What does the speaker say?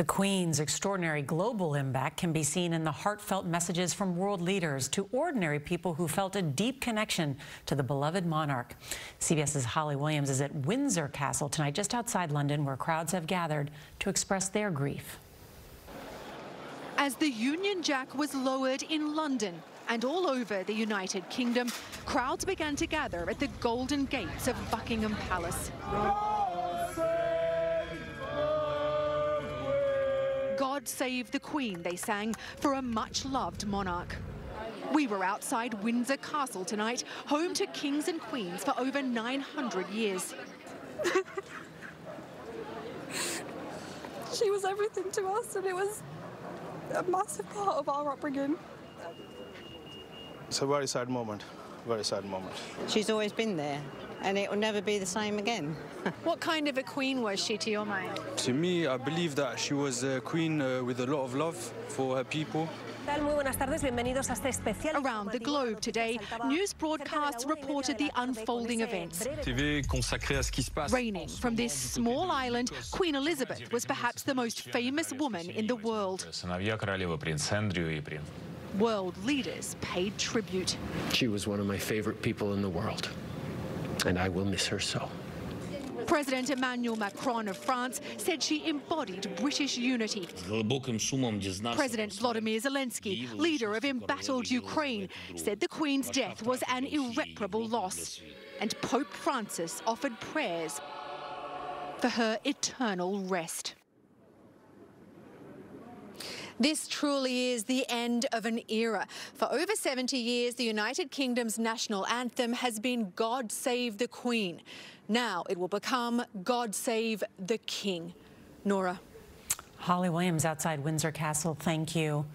The Queen's extraordinary global impact can be seen in the heartfelt messages from world leaders to ordinary people who felt a deep connection to the beloved monarch. CBS's Holly Williams is at Windsor Castle tonight, just outside London, where crowds have gathered to express their grief. As the Union Jack was lowered in London and all over the United Kingdom, crowds began to gather at the golden gates of Buckingham Palace. God Save the Queen, they sang, for a much loved monarch. We were outside Windsor Castle tonight, home to kings and queens for over 900 years. she was everything to us, and it was a massive part of our upbringing. It's a very sad moment, very sad moment. She's always been there and it will never be the same again. what kind of a queen was she to your mind? To me, I believe that she was a queen uh, with a lot of love for her people. Around the globe today, news broadcasts reported the unfolding events. Reigning from this small island, Queen Elizabeth was perhaps the most famous woman in the world. World leaders paid tribute. She was one of my favorite people in the world and I will miss her so. President Emmanuel Macron of France said she embodied British unity. President Volodymyr Zelensky, leader of embattled Ukraine, said the Queen's death was an irreparable loss. And Pope Francis offered prayers for her eternal rest. This truly is the end of an era. For over 70 years, the United Kingdom's national anthem has been God Save the Queen. Now it will become God Save the King. Norah. Holly Williams outside Windsor Castle, thank you.